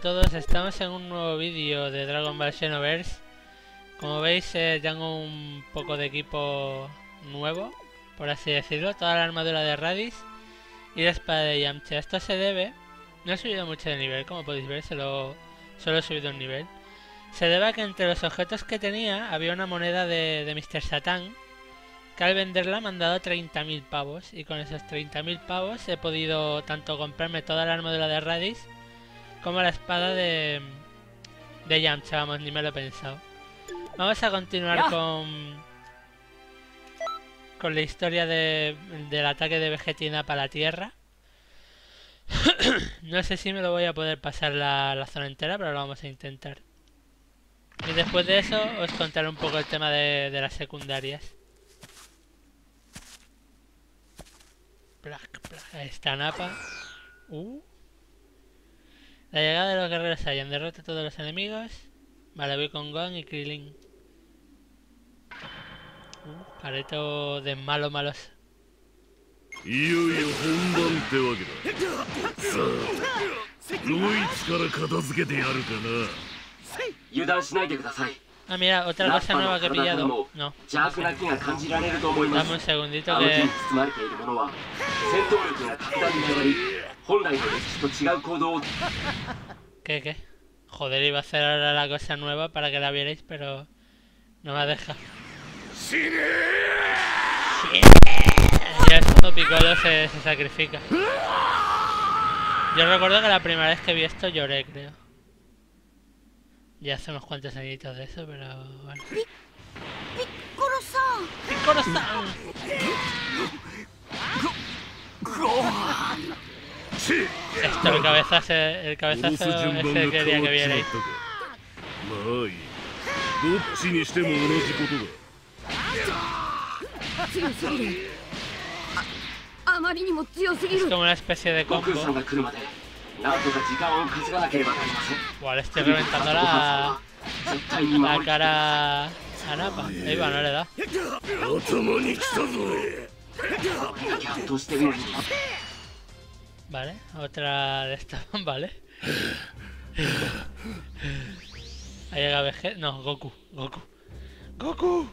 todos, estamos en un nuevo vídeo de Dragon Ball Xenoverse Como veis eh, tengo un poco de equipo nuevo, por así decirlo Toda la armadura de Radis y la espada de Yamcha Esto se debe, no he subido mucho de nivel como podéis ver, solo, solo he subido un nivel Se debe a que entre los objetos que tenía había una moneda de, de Mr. Satan que al venderla me han dado 30.000 pavos y con esos 30.000 pavos he podido tanto comprarme toda la armadura de Radis como la espada de, de Yamcha, vamos, ni me lo he pensado. Vamos a continuar con con la historia de, del ataque de Vegetina para la Tierra. no sé si me lo voy a poder pasar la, la, zona entera, pero lo vamos a intentar. Y después de eso os contaré un poco el tema de, de las secundarias. Plac, plac, esta napa. Uh. La llegada de los guerreros Saiyan. Derrota a todos los enemigos. Vale, voy con Gon y Krillin. Uh, pareto de malo malos. いよいよ本番ってわけださあどいつから片付けてやるかな油断しないでください Ah, mira, otra cosa nueva que he pillado. No. 邪悪な気が感じられると思います Dame un segundito あの木 que... に包まれているものは戦闘力が格段に上がり本来の歴史と違う行動を ¿Qué, qué? Joder, iba a hacer ahora la cosa nueva para que la vierais, pero... No me ha dejado. Ya es cuando Piccolo se, se sacrifica. Yo recuerdo que la primera vez que vi esto lloré, creo. Ya hace unos cuantos añitos de eso, pero bueno. ピッコロさん ¡Piccolo-san! Esto, el cabezazo, el cabezazo ese que vierais. Ah, es como una especie de combo. Estoy reventando la, la cara a Napa. Ahí va, no le da. Vale, otra de estas, vale. Ahí llega Vegeta. No, Goku. Goku. Goku.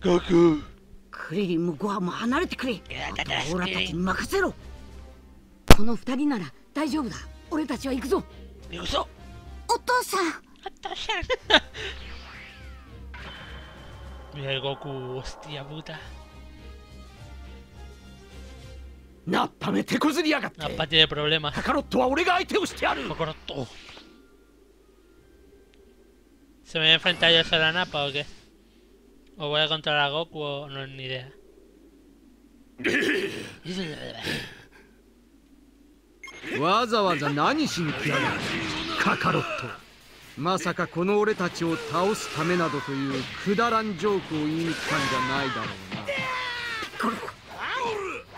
Goku. クリリンもゴアも離れてくれオラたちに任せろこの二人なら大丈夫だ俺たちは行くぞ Digo, お父さん Mira el Goku, hostia puta. なっため手こずりやがって Nappa tiene problemas. カカロットは俺が相手をしてやる Kokoroto. ¿Se me voy a enfrentar yo a Nappa o qué? ¿O voy a controlar a Goku o no ni idea? わざわざ何しに来やがるカカロットまさかこの俺たちを倒すためなどというくだらんジョークを言いに来たんじゃないだろうな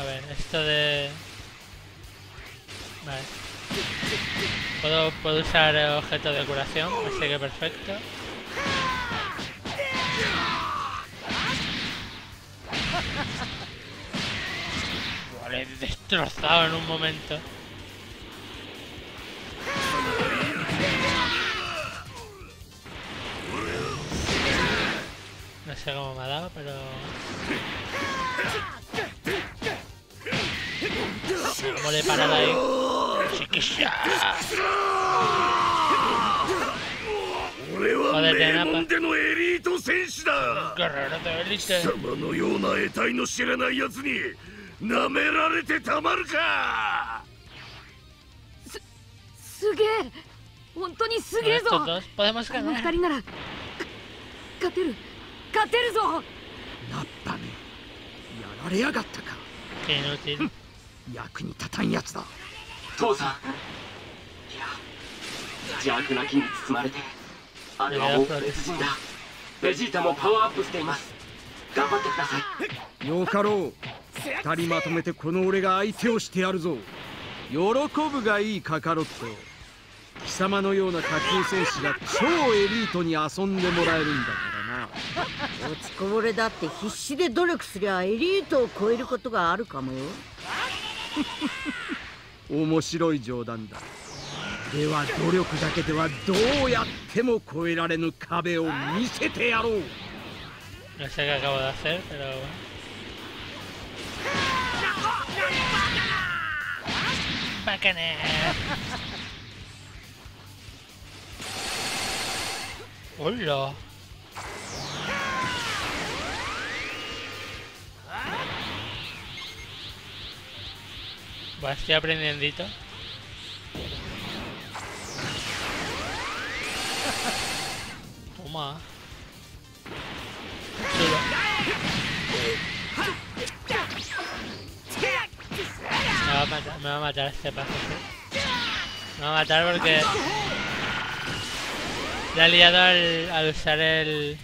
A ver, esto de... Vale. Puedo, puedo usar objeto de curación, así que perfecto. Buah, le he destrozado en un momento. No sé cómo me ha dado, pero... ¿Cómo le he parado ahí? は Joder, 名 Napa. 門でのエリート戦士だ Guerrero de élite. 貴様のような得体の知れない奴に舐められてたまるかすげえ本当にすげえぞ dos podemos この ganar. 二人ならか勝てる勝てるぞナッパめやられやがったか Qué inútil. 役に立たんやつだ。父さん。邪悪な気に包まれてあれはもう別人だ。ベジータもパワーアップしています。頑張ってください。よかろう。二人まとめてこの俺が相手をしてやるぞ。喜ぶがいいカカロット。貴様のような下級戦士が超エリートに遊んでもらえるんだからな。落ちこぼれだって必死で努力すりゃエリートを超えることがあるかもよ面白い冗談だ。では努力だけではどうやっても越えられぬ壁を見せてやろう。Hola. Va, estoy aprendiendito. Toma. Chulo. Me va a matar, me va a matar este paso. Me va a matar porque... Le ha liado al, al usar el...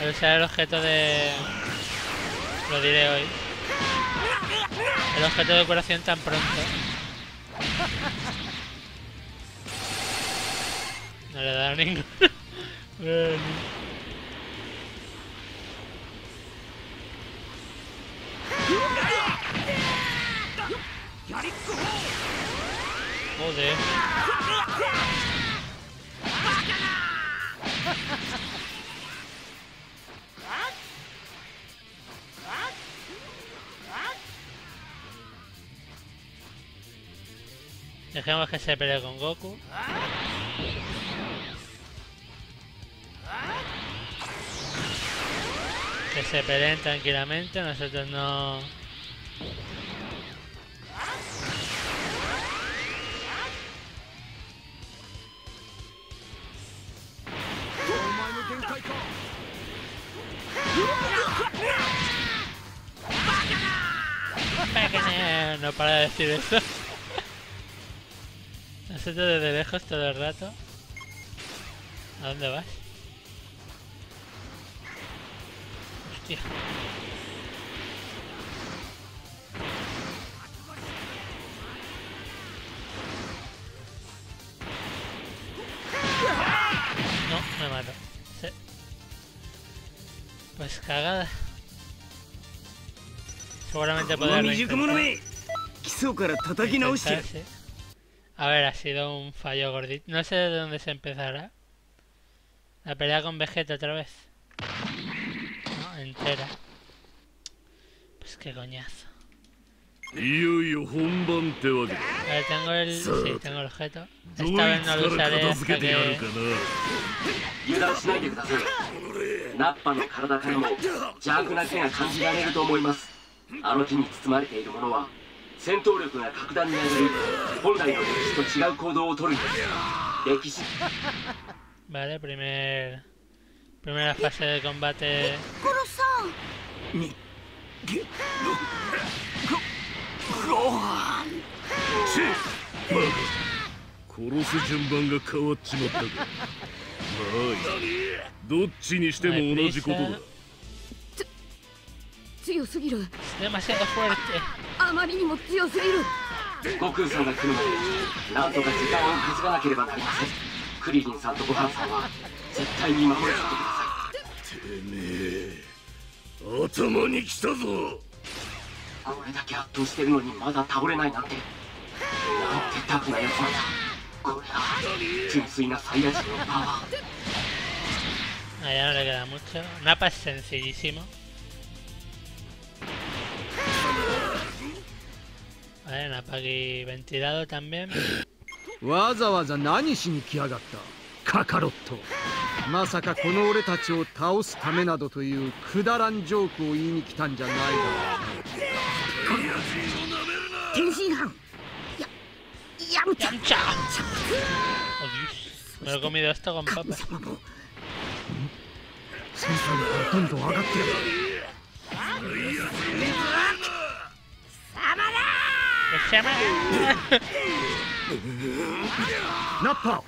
Al usar el objeto de... Lo diré hoy. El objeto de curación tan pronto. No le he dado ninguno. Dejemos que se pelee con Goku. Que se peleen tranquilamente, nosotros no... No para de decir eso nosotros desde lejos todo el rato. ¿A dónde vas? No, me mato. Pues cagada. Seguramente podrá. A ver, ha sido un fallo gordito. No sé de dónde se empezará. La pelea con Vegeta otra vez. No, entera. Pues qué coñazo. A ver, tengo el... Sí, tengo el objeto. Esta vez no lo usaré hasta que... 戦闘力が格段に上がる本来の歴史と違う行動をとるんです歴史 Vale, primer... Primera fase de combate... コロさんにげごご飯チェバカ殺す順番が変わっちまったかまあいいどっちにしても同じことだ強すぎる。Es demasiado fuerte. あまりにも強すぎる。悟空さんが来るまでなんとか時間を稼がなければなりません。クリリンさんとごはんさんは絶対に守りきってくださてめえ頭に来たぞ。いこれだけ圧倒してるのにまだ倒れないなんて。なんてタフなやつなんだ。これが純粋なサイヤ人のパワー。Ah, ya no le queda mucho. Napa es sencillísimo. Vale, Napa aquí ventilado también. わざわざ何しに来やがった？カカロットまさかこの俺たちを倒すためなどというくだらんジョークを言いに来たんじゃないだろ天津飯ややむちゃん. Oh, Dios. Me lo he comido. 様んどん上がってるっしゃまナッパ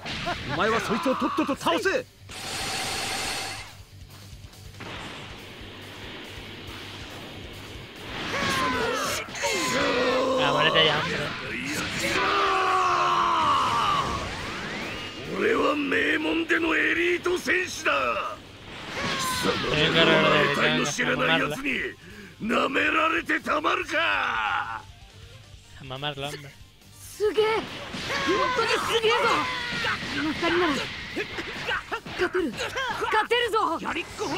お前はそいつをとっとと倒せ。俺は名門でのエリート戦士だ。そのの知らない奴に舐められてたまるか。A mamarlo, hombre. すげえ。本当にすげえぞ。この二人なら。勝てる。勝てるぞ。やりっこや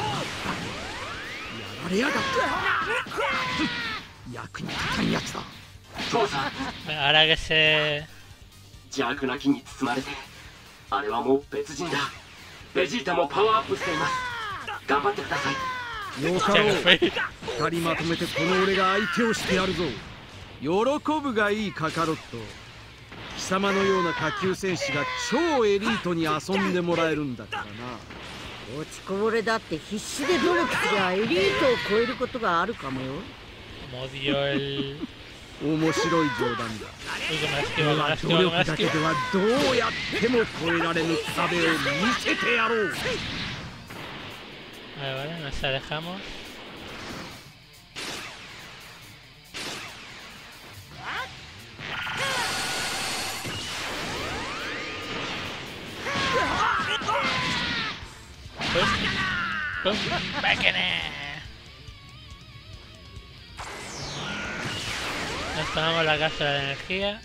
られやがった役に立たんやつだ。父さん。Ahora que se. 邪悪な気に包まれてあれはもう別人だ。ベジータもパワーアップしています。頑張ってください。よかろう二人まとめてこの俺が相手をしてやるぞ喜ぶがいいカカロット貴様のような下級戦士が超エリートに遊んでもらえるんだからな落ちこぼれだって必死で努力すりゃエリートを超えることがあるかもよ Como dio el. 面白い冗談だ me la 努力だけ.ではどうやっても越えられぬ壁を見せてやろう vale, nos alejamos. ¡Máquina! Nos tomamos la cápsula de energía.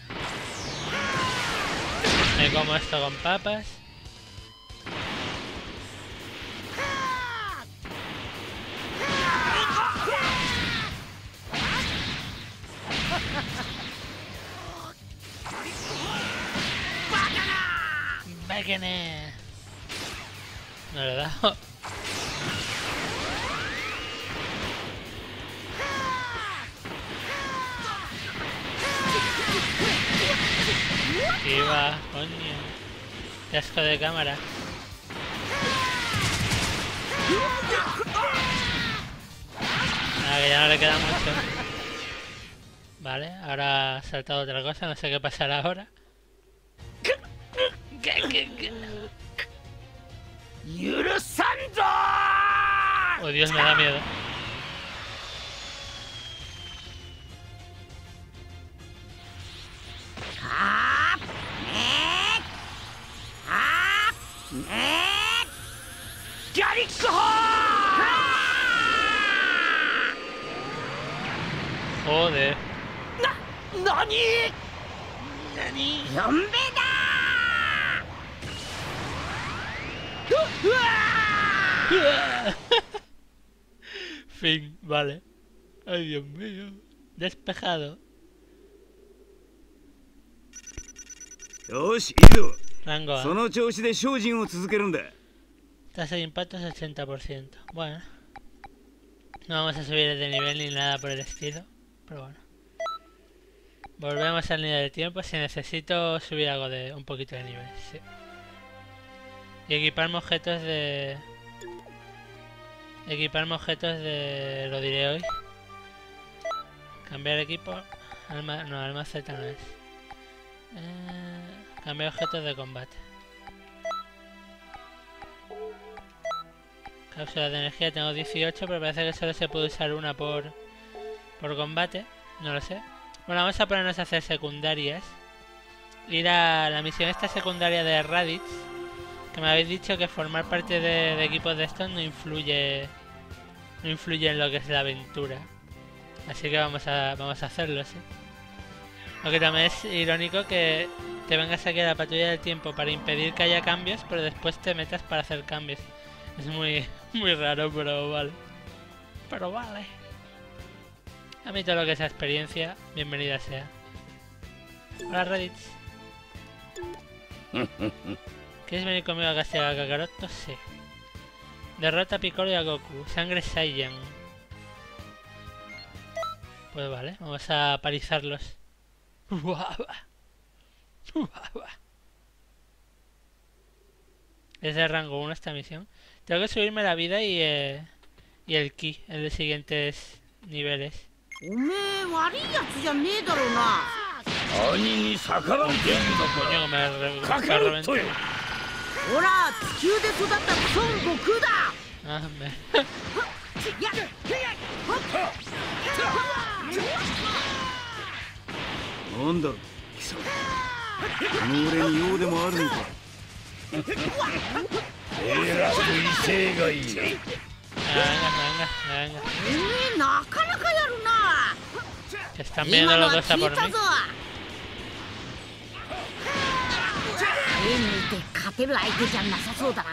Me como esto con papas. No le he dado. Aquí va, coño. Qué asco de cámara. Ah, que ya no le queda mucho. Vale, ahora ha saltado otra cosa, no sé qué pasará ahora. Oh Dios, me da miedo. Up, next. Up, next. Joder. ¡Na! ¡Nani! Da! fin, vale. Ay, Dios mío. Despejado. よしいいぞ Rango A. その調子で精進を続けるんだ Tasa de impacto es 80%. Bueno. No vamos a subir de nivel ni nada por el estilo. Pero bueno. Volvemos al nivel de tiempo si necesito subir algo de un poquito de nivel. Sí. Y equiparme objetos de... Equiparme objetos de... Lo diré hoy. Cambiar equipo. Alma... No, alma Z no es. Eh, Cambiar objetos de combate. Cápsulas de energía tengo 18, pero parece que solo se puede usar una por, por combate. No lo sé. Bueno, vamos a ponernos a hacer secundarias. Ir a la misión esta secundaria de Raditz. Que me habéis dicho que formar parte de, de equipos de estos no influye. No influye en lo que es la aventura. Así que vamos a, vamos a hacerlo, sí. Lo que también es irónico que te vengas aquí a la patrulla del tiempo para impedir que haya cambios, pero después te metas para hacer cambios. Es muy, muy raro, pero vale. Pero vale. A mí todo lo que sea experiencia, bienvenida sea. Hola Reddit. ¿Quieres venir conmigo a castigar a Kakaroto? Sí. Derrota a Piccolo y a Goku. Sangre Saiyan. Pues vale, vamos a parizarlos. Es de rango 1 esta misión. Tengo que subirme la vida y, eh, y el ki en los siguientes niveles. Coño, me, me, me ah, me... やなんだろう貴様。この俺に用でもあるのか。偉く威勢がいいめえなかなかやるな。están 今 viendo の los は dos a 聞 por いた mí. ぞ絵見て勝てる相手じゃなさそうだな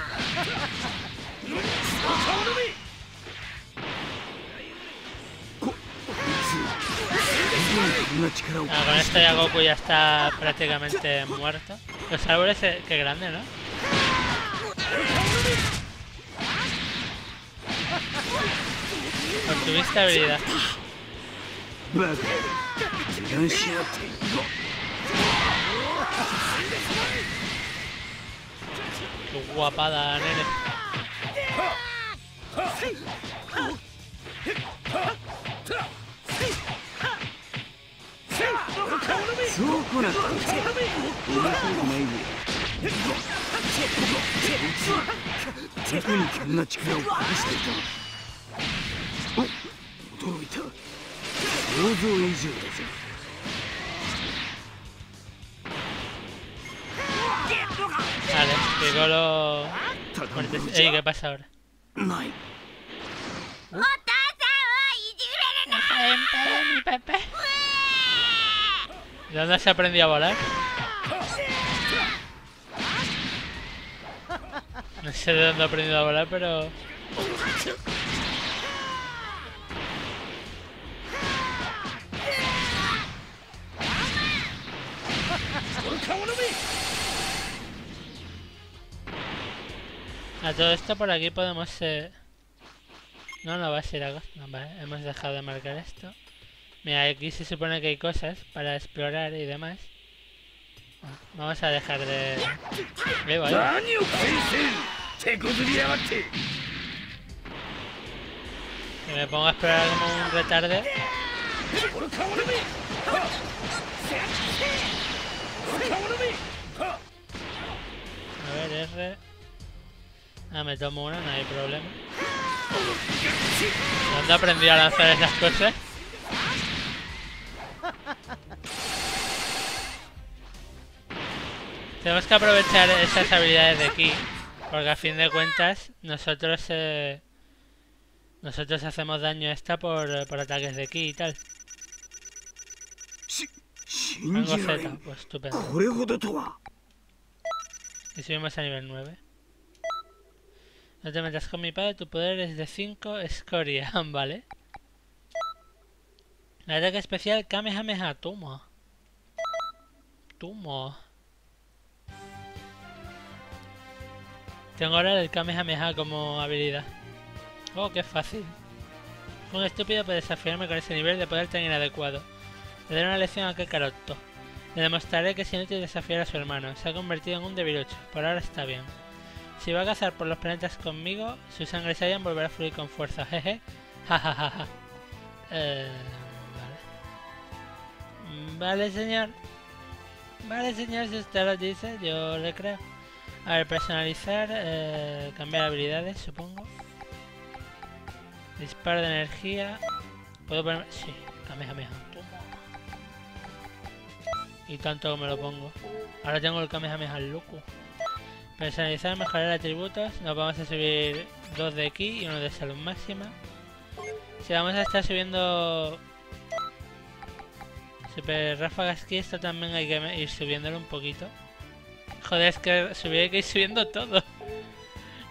Ah, con esto ya Goku ya está prácticamente muerto. Los árboles, eh, qué grande, ¿no? Por tu vista habilidad. Qué guapada, nene. そうこなくないぜどこにこんな力を隠していたお驚いた想像以上だぜ Vale, Piccolo... ただ Muerte. のじ Ey, ゃ ¿qué pasa ahora? ない mi Pepe. ¿De dónde se aprendió a volar? No sé de dónde ha aprendido a volar, pero... A todo esto por aquí podemos... eh, No, no va a ser algo. No, hemos dejado de marcar esto. Mira, aquí se supone que hay cosas para explorar y demás. Vamos a dejar de... Veo ahí. Que me pongo a explorar como un retarde. A ver, R. Ah, me tomo una, no hay problema. ¿Dónde aprendí a lanzar esas cosas? Tenemos que aprovechar esas habilidades de aquí. Porque a fin de cuentas, nosotros... Eh, nosotros hacemos daño a esta por, eh, por ataques de aquí y tal. Mango Z, pues estupendo. Y subimos a nivel 9. No te metas con mi padre, tu poder es de 5 escoria, ¿vale? El ataque especial Kamehameha, Tumo. Tumo. Tengo ahora el Kamehameha como habilidad. Oh, qué fácil. Un estúpido puede desafiarme con ese nivel de poder tan inadecuado. Le daré una lección a Kakaroto. Le demostraré que es inútil desafiar a su hermano. Se ha convertido en un debilucho. Por ahora está bien. Si va a cazar por los planetas conmigo, su sangre Saiyan volverá a fluir con fuerza. Jeje. Jajajaja. Eh, vale. Vale, señor. Vale, señor, si usted lo dice, yo le creo. A ver, personalizar, eh, cambiar habilidades, supongo. Disparo de energía. ¿Puedo poner...? Sí, Kamehameha. Y tanto me lo pongo. Ahora tengo el Kamehameha loco. Personalizar, mejorar atributos. Nos vamos a subir dos de ki y uno de salud máxima. Si vamos a estar subiendo super ráfagas ki, esto también hay que ir subiéndolo un poquito. Joder, es que subir que ir subiendo todo.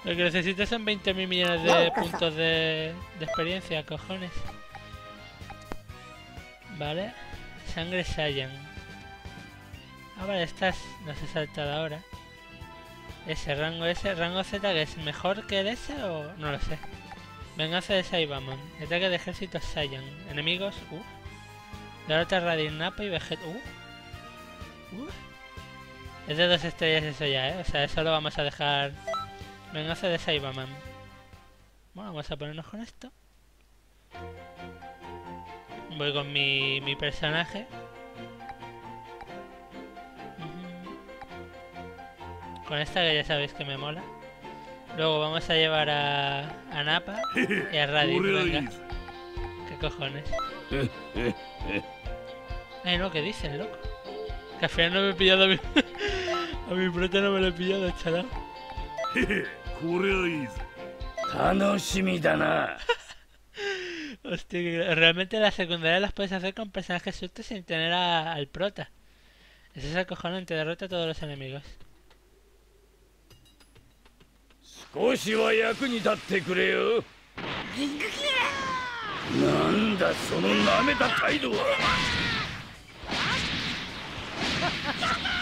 Lo que necesito son 20.000 millones de puntos de, de experiencia, cojones. Vale. Sangre Saiyan. Ah, vale, estas nos he saltado ahora. Ese rango S, rango Z que es mejor que el S o no lo sé. Venganza de Saibamon. Ataque de ejército Saiyan. Enemigos, uh. Derrota Radin Nappa y Vegeta. Uh. Uh. Es de dos estrellas eso ya, ¿eh? O sea, eso lo vamos a dejar... Venganza de Cyberman. Bueno, vamos a ponernos con esto. Voy con mi, mi personaje. Con esta que ya sabéis que me mola. Luego vamos a llevar a, a Napa y a Raditz, venga. ¿Qué cojones? Ay, no, ¿qué dicen, loco? Que al final no me he pillado bien. A mi prota no me lo he pillado, chalá. Hostia, realmente las secundarias las puedes hacer con personajes sueltos sin tener a, al prota. Eso es acojonante, derrota a todos los enemigos.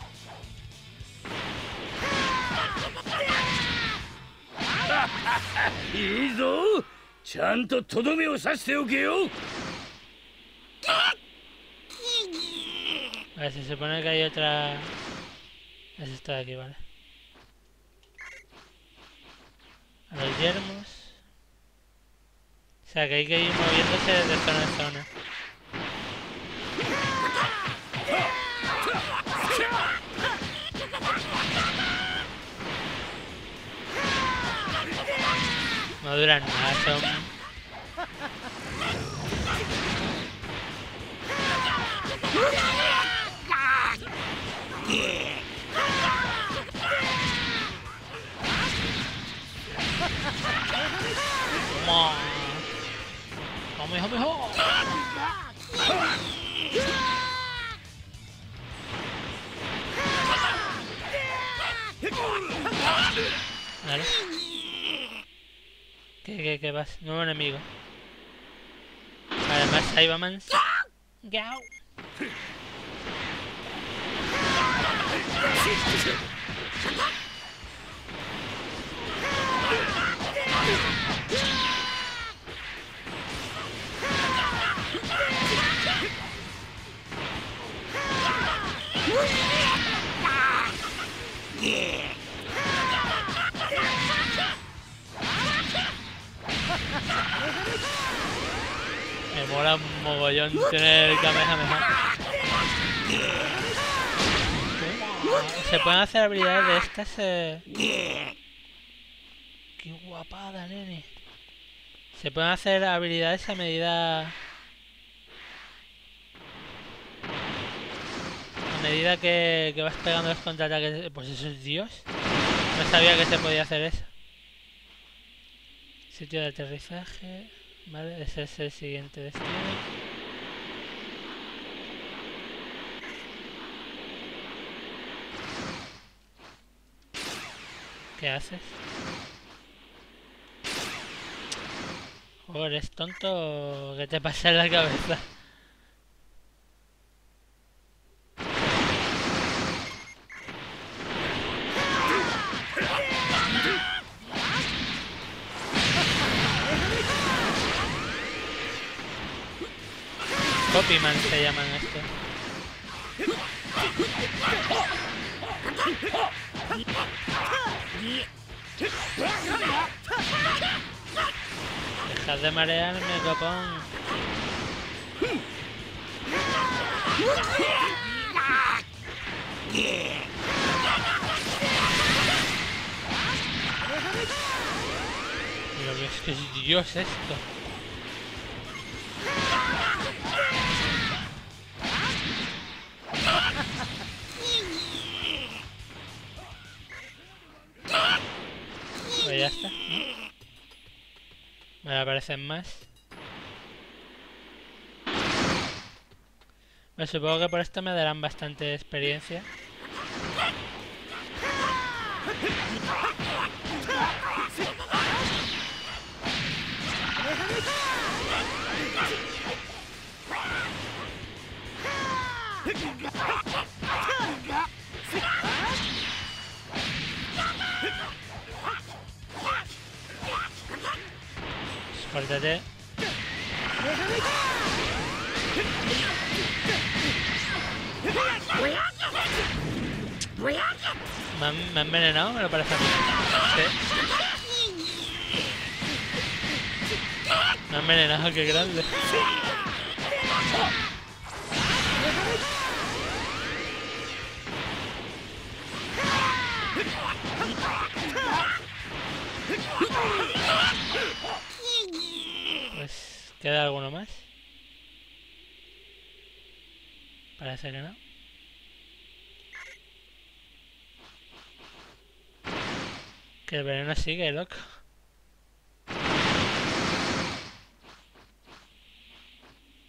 いいぞちゃんととどめを刺しておけよ A ver, se supone que hay otra. Es esto de aquí, vale. A los yermos. O sea que hay que ir moviéndose de zona en zona. No duran nada, son... Toma. Toma, hijo, hijo. Vale. ¿Qué, qué, qué vas? Nuevo enemigo. Además, Cybermans. Gau. Mogollón tener el Kamehameha. Se pueden hacer habilidades de estas. Eh... Qué guapada, nene. Se pueden hacer habilidades a medida. A medida que, que vas pegando los contraataques. Pues eso es Dios. No sabía que se podía hacer eso. Sitio de aterrizaje. Vale, ese es el siguiente destino. ¿Qué haces? Joder, ¿es tonto? ¿Qué te pasa en la cabeza? Copyman se llaman estos. Dejad de marearme, copón. Pero es que es Dios esto. Me aparecen más. Pues supongo que por esto me darán bastante experiencia. Córtate. Me han, me han envenenado, me lo parece a mí. Me han envenenado, qué grande. ¿Queda alguno más? Parece que no. Que el veneno sigue, loco.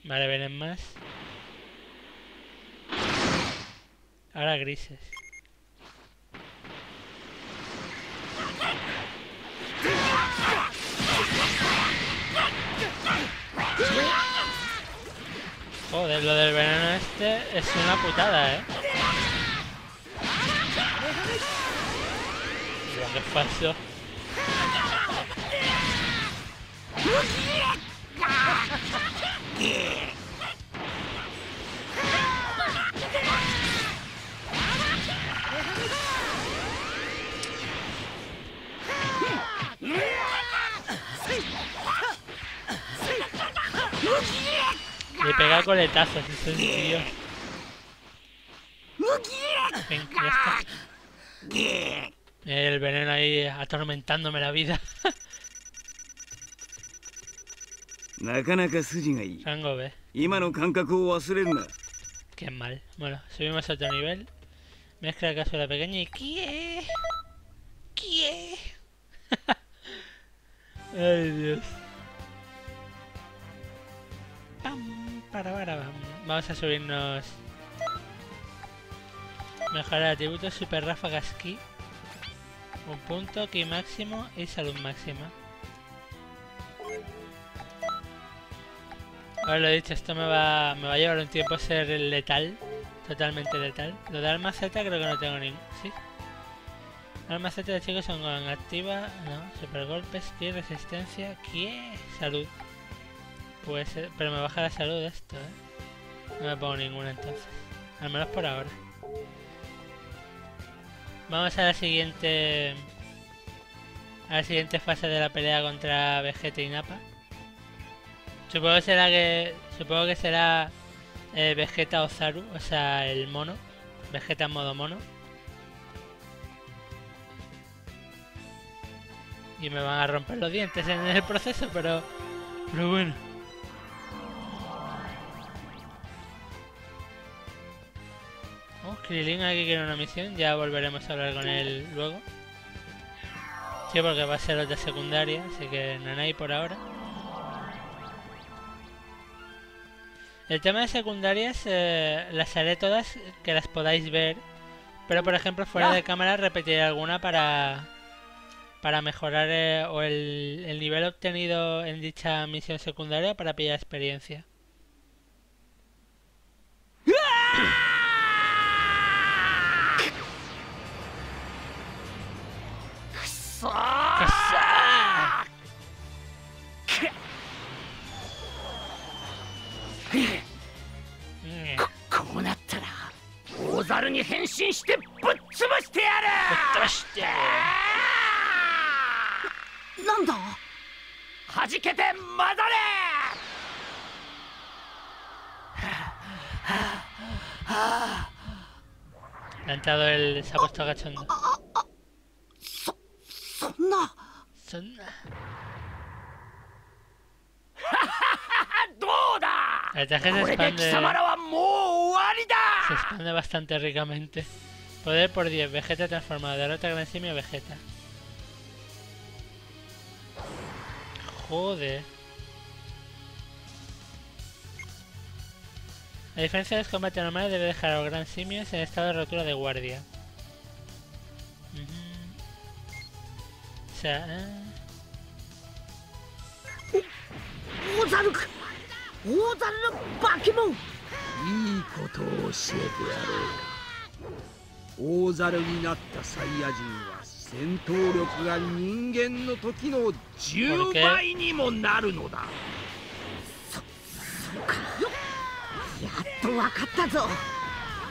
Vale, vienen más. Ahora grises. Joder, lo del veneno este es una putada, ¿eh? Mira, qué falso. pegar coletazos, eso es tío. Ven, ya. El veneno ahí atormentándome la vida. Rango B. Qué mal. Bueno, subimos a otro nivel. Mezcla caso de la pequeña y... ¿Qué? ¿Qué? Ay, Dios. Para, para. Vamos a subirnos. Mejorar atributos, super ráfagas ki. Un punto, ki máximo y salud máxima. Ahora lo he dicho, esto me va, me va a llevar un tiempo ser letal. Totalmente letal. Lo de alma Z creo que no tengo ningún. ¿Sí? Alma Z de chicos son activa. No, super golpes, ki, resistencia, ki, salud. Puede pero me baja la salud esto, ¿eh? No me pongo ninguna entonces. Al menos por ahora. Vamos a la siguiente... A la siguiente fase de la pelea contra Vegeta y Nappa. Supongo que será que... Supongo que será... eh, Vegeta o Zaru, o sea, el mono. Vegeta en modo mono. Y me van a romper los dientes en el proceso, pero... Pero bueno. Krilin aquí quiere una misión, ya volveremos a hablar con él luego. Sí, porque va a ser otra secundaria, así que no hay por ahora. El tema de secundarias eh, las haré todas que las podáis ver, pero por ejemplo fuera de cámara repetiré alguna para para mejorar eh, o el, el nivel obtenido en dicha misión secundaria para pillar experiencia. ¡Casá! う。んこうなったら大猿に変身してぶっ潰してやる。ぶっ飛ばしてなんだ？弾けて混ざれ。Le ha entrado el... se ha puesto cachondo. El se expande, se expande bastante ricamente. Poder por 10, Vegeta transformado, derrota Gran Simio Vegeta. Joder. La diferencia de los combates normales debe dejar a los Gran Simios en estado de rotura de guardia. Sea, eh, 大ザルク大ザルの化け物。いいことを教えてやろう。大猿になったサイヤ人は戦闘力が人間の時の10倍にもなるのだ。そうか。やっと分かったぞ。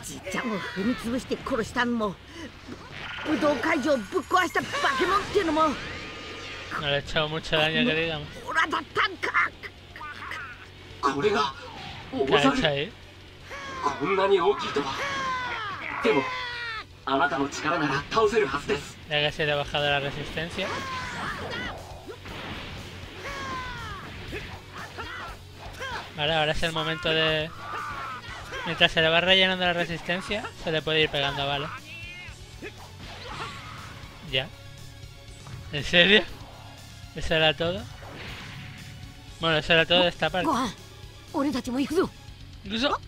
じっちゃんを踏み潰して殺したのも 武道会場ぶっ壊した化け物っていうのも No le he echado mucho daño que digamos. オラだったんかこれが大 ¿Qué ha 猿 hecho ahí? こんなに大きいとはでもあなたの力なら倒せるはずです Ya que se le ha bajado la resistencia. Vale, ahora es el momento de... Mientras se le va rellenando la resistencia, se le puede ir pegando, vale. Ya. ¿En serio? ¿Eso era todo? Bueno, eso era todo de esta parte. ご飯俺たちも行くぞ Incluso... は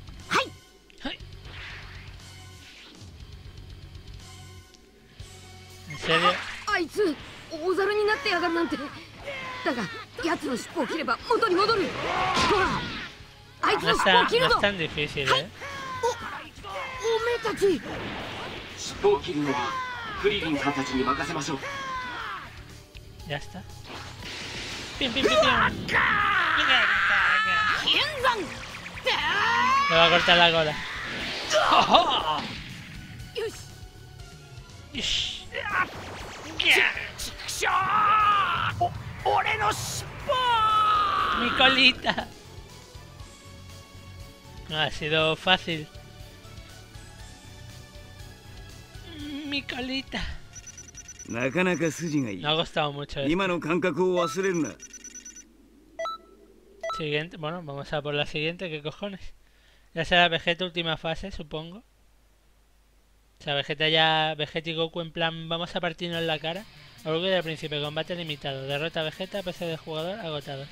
い ¿En serio? あいつ大猿になってやがるなんてだが奴の尻尾を切れば元に戻るご飯あいつ No の尻 está, 尾を切 no るぞ es tan difícil, ¿eh? おめえたち尻尾を切るのは クリリンさんたちに任せましょう Ya está. ¡Pim, pim, pim, pim! Le va a cortar la cola. よし Ish. 俺の尻 ¡Mi colita! No, ha sido fácil. Mi colita. なかなか筋がいい No ha costado mucho. esto. 今の感覚を忘れるな Siguiente, bueno, vamos a por la siguiente, ¿qué cojones? Ya será Vegeta última fase, supongo. O sea, Vegeta ya, Vegeta y Goku en plan, vamos a partirnos la cara. Orgullo del príncipe, combate limitado. Derrota a Vegeta, PC de jugador agotado.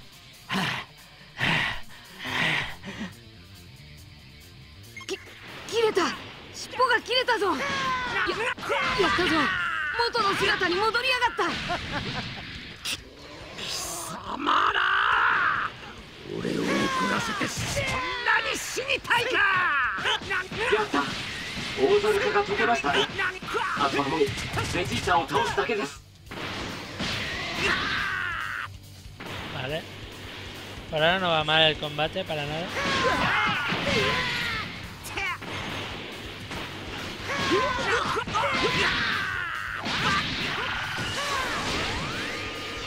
尻尾が切れたぞ。ややったぞ。元の姿に戻りやがった。様ら。俺を怒らせてそんなに死にたいか。やった。大猿化が解けました。ねあとはもうベジータを倒すだけです。Vale. Por ahora no va mal el combate, para nada.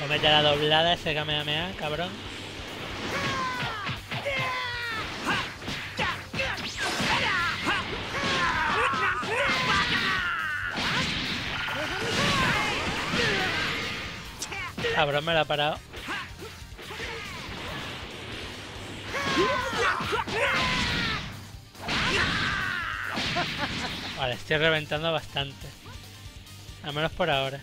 Comete la doblada ese Kamehameha, cabrón. Cabrón, me lo ha parado. Vale, estoy reventando bastante. Al menos por ahora.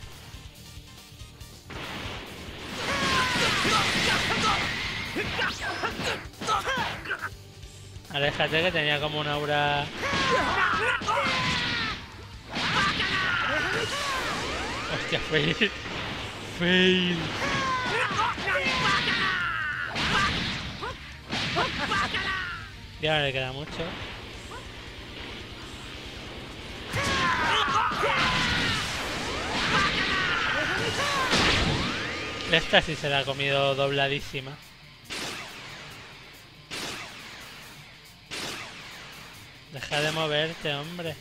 Aléjate que tenía como una aura... Hostia, fail. Fail. Ya no le queda mucho. Esta sí se la ha comido dobladísima. Deja de moverte, hombre.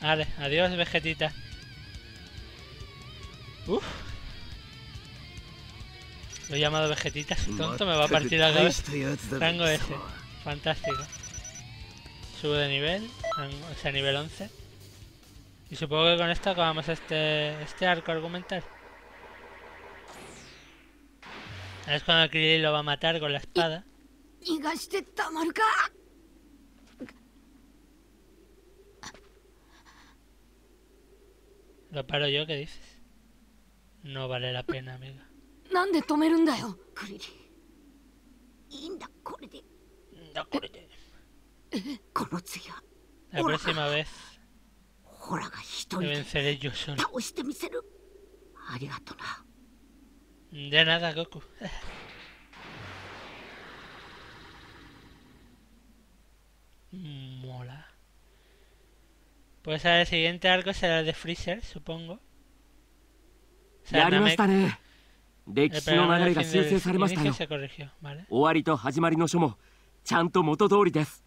Vale, adiós, vegetita. Uf. Lo he llamado vegetita, tonto, me va a partir la cabeza. Rango S. Fantástico. Subo de nivel, rango- o sea, nivel 11. Y supongo que con esto acabamos este, este arco argumental. Es cuando Krillin lo va a matar con la espada. 逃がしてたまるか ¿Lo paro yo? ¿Qué dices? No vale la pena, amiga. なんで止めるんだよクリリンいいんだこれで No, corte. この次は La próxima vez ホラが一 me 人で venceré yo solo. 倒してみせるありがとな De nada, Goku. Mola. Pues ahora el siguiente arco será el de Freezer, supongo. O や sea, りました Namek. ね歴 El 史の programa 流れ del が fin 修 del 正されました inicio よ se corrigió, ¿vale? 終わりと始まりの書もちゃんと元通りです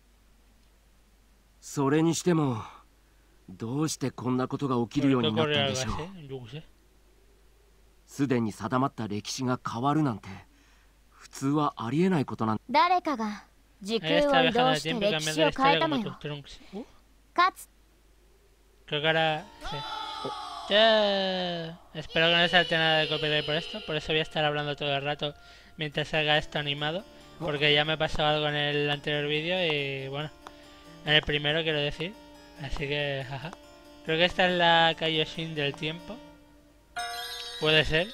それにしてもどうしてこんなことが起きるよう ¿Por になったんでしょう.すでに定まった歴史が変わるなんて普通はありえないことなん誰かが時空を移動して歴史を変えたのよ. Uh, かつ creo que ahora... Sí. Ya. Espero que no salte nada de copyright por esto, por eso voy a estar hablando todo el rato mientras salga esto animado, porque ya me pasó algo en el anterior vídeo y bueno, en el primero quiero decir, así que jaja. Creo que esta es la Kaioshin del tiempo. Puede ser.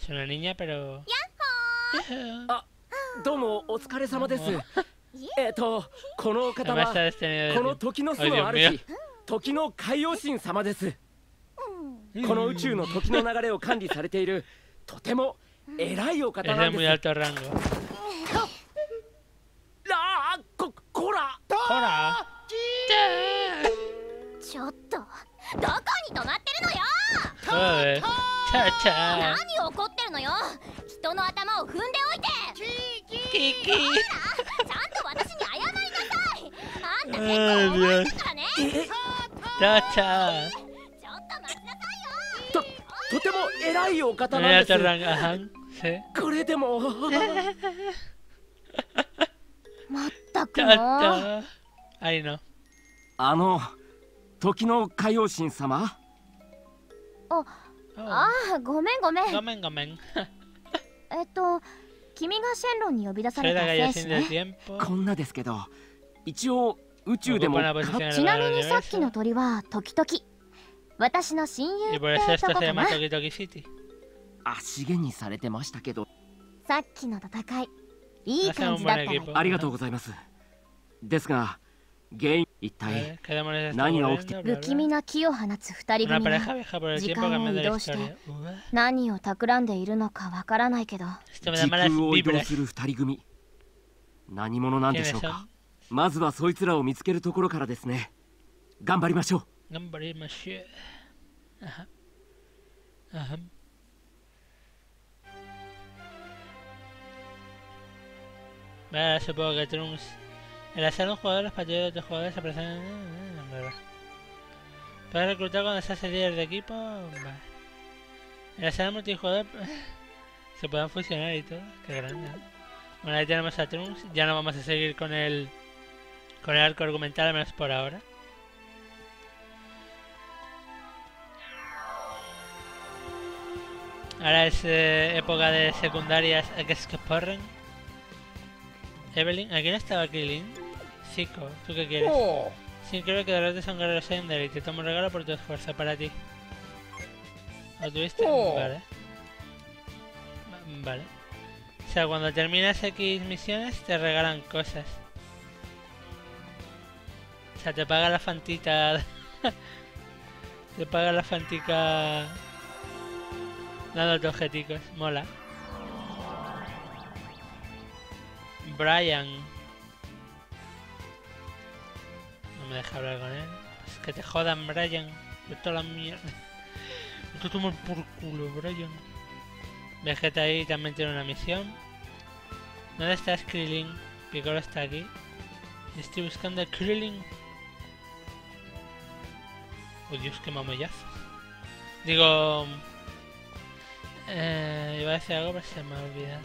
Es una niña, pero... Yahoo. どうもお疲れ様ですえっとこの方はこの.時の巣の主.時の海王神様ですこの宇宙の時の流れを管理されているとても偉いお方なんです alto rango. あーここら ¡Hola! ちょっとどこに止まってるのよ？何怒ってるのよ？人の頭を踏んでおいて Kiki. ちゃんと私に謝りなさいあんた結構重いん Dios. だからね Cha cha. ちょっと待ちなさいよととても偉いお方なんです.これでもまったくもうあの、時の海王神様？あ、oh. あ、ごめんごめん。ごめん。えっと、君がシェンロンに呼び出された戦士ね。こんなですけど、一応宇宙でも。ちなみにさっきの鳥は時々。私の親友ってとこかな？足毛にされてましたけどさっきの戦いいい感じだったありがとうございますですが原因一体何が起きて不気味な木を放つ二人組時間を移動して何を企んでいるのかわからないけど時空を移動する二人組。何者なんでしょうか。まずはそいつらを見つけるところからですね。頑張りましょう。頑張りましょう。あ supongo que tenemos la sala un jugador, los patrullas de otros jugadores aparecen. Vale. Puedes reclutar cuando seas el líder de equipo. Vale. En la sala multijugador se pueden fusionar y todo. Qué grande. ¿no? Bueno, ahí tenemos a Trunks. Ya no vamos a seguir con el con el arco argumental, al menos por ahora. Ahora es eh, época de secundarias a que escaparren. Evelyn, ¿aquí no estaba Krillin? Zico, ¿tú qué quieres? Sí, creo que derrotes a un guerrero Sender y te tomo un regalo por tu esfuerzo para ti. ¿Lo tuviste? Vale. Va- Vale. O sea, cuando terminas X misiones te regalan cosas. O sea, te paga la fantita. te paga la fantica. Dándote objeticos. Mola. Brian. Me deja hablar con él. Es que te jodan, Brian. Vete a la mierda. Te toman por culo, Brian. Vegeta ahí también tiene una misión. ¿Dónde está Krillin? Piccolo está aquí. Estoy buscando a Krillin. Oh Dios, qué mamollazo. Digo... Eh, iba a decir algo, pero se me ha olvidado.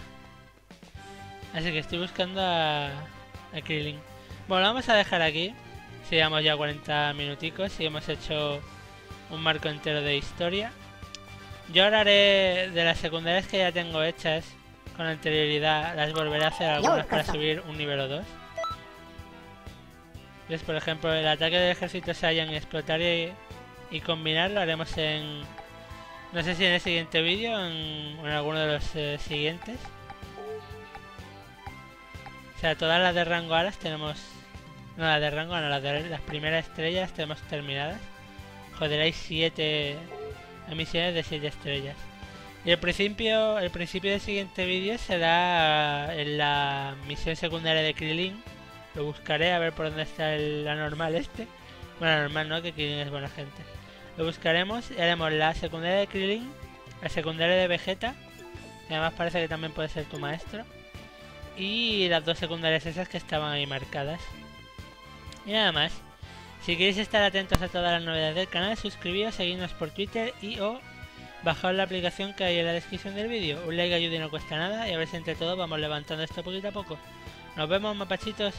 Así que estoy buscando a, a Krillin. Bueno, lo vamos a dejar aquí. Si llevamos ya 40 minuticos y hemos hecho un marco entero de historia. Yo ahora haré de las secundarias que ya tengo hechas con anterioridad, las volveré a hacer algunas para subir un nivel o dos. ¿Ves? Por ejemplo, el ataque del ejército Saiyan explotar y, y combinar lo haremos en... No sé si en el siguiente vídeo o en, en alguno de los eh, siguientes. O sea, todas las de rango A las tenemos... No, las de rango no, las de las primeras estrellas las tenemos terminadas. Joder, hay 7 misiones de 7 estrellas. Y el principio, el principio del siguiente vídeo será en la misión secundaria de Krillin, Lo buscaré a ver por dónde está el anormal este. Bueno, anormal no, que Krillin es buena gente. Lo buscaremos y haremos la secundaria de Krillin, la secundaria de Vegeta, que además parece que también puede ser tu maestro, y las dos secundarias esas que estaban ahí marcadas. Y nada más. Si queréis estar atentos a todas las novedades del canal, suscribíos, seguidnos por Twitter y o bajaos la aplicación que hay en la descripción del vídeo. Un like ayuda y no cuesta nada y a ver si entre todos vamos levantando esto poquito a poco. Nos vemos mapachitos.